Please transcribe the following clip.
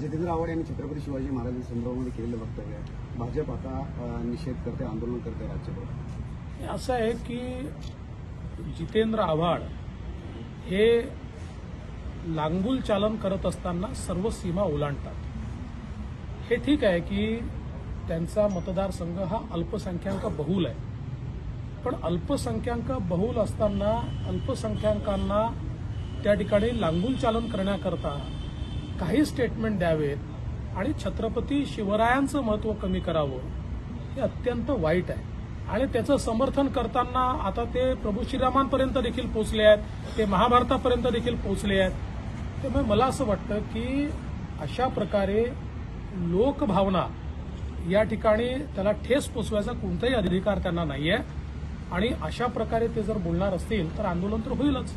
जितेंद्र आव्हाड यांनी छत्रपती शिवाजी महाराज संदर्भामध्ये केलेलं वक्तव्य आहे? भाजप आता निषेध करते आंदोलन करते राज्यभर. असं आहे की जितेंद्र आव्हाड हे लांगुल चालन करत असताना सर्व सीमा ओलांडतात. हे ठीक आहे की त्यांचा मतदारसंघ हा अल्पसंख्याक बहुल आहे. पण अल्पसंख्याक बहुल असताना अल्पसंख्याकांना त्या ठिकाणी लांगुल चालन करण्याकरता काही स्टेटमेंट द्यावेत आणि छत्रपती शिवरायांचं महत्त्व कमी करावं हे अत्यंत वाईट आहे. आणि त्याचं समर्थन करताना आता ते प्रभू श्रीरामांपर्यंत देखील पोहोचले आहेत ते महाभारतापर्यंत देखील पोहोचले आहेत. त्यामुळे मला असं वाटतं की अशा प्रकारे लोकभावना या ठिकाणी त्याला ठेस पोचवायचा कोणताही अधिकार त्यांना नाहीये. आणि अशा प्रकारे ते जर बोलणार असतील तर आंदोलन तर होईलच.